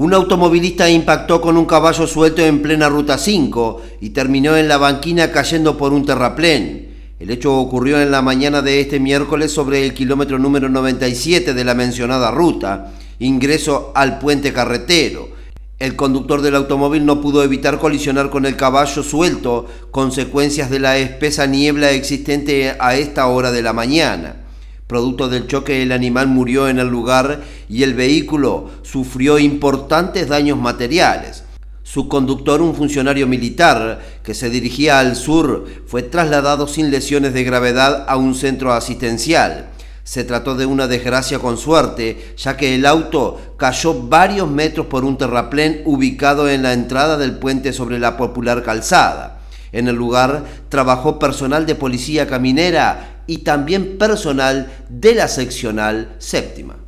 Un automovilista impactó con un caballo suelto en plena ruta 5 y terminó en la banquina cayendo por un terraplén. El hecho ocurrió en la mañana de este miércoles sobre el kilómetro número 97 de la mencionada ruta, ingreso al puente carretero. El conductor del automóvil no pudo evitar colisionar con el caballo suelto, consecuencias de la espesa niebla existente a esta hora de la mañana. Producto del choque el animal murió en el lugar y el vehículo sufrió importantes daños materiales. Su conductor, un funcionario militar que se dirigía al sur, fue trasladado sin lesiones de gravedad a un centro asistencial. Se trató de una desgracia con suerte, ya que el auto cayó varios metros por un terraplén ubicado en la entrada del puente sobre la popular calzada. En el lugar trabajó personal de policía caminera y también personal de la seccional séptima.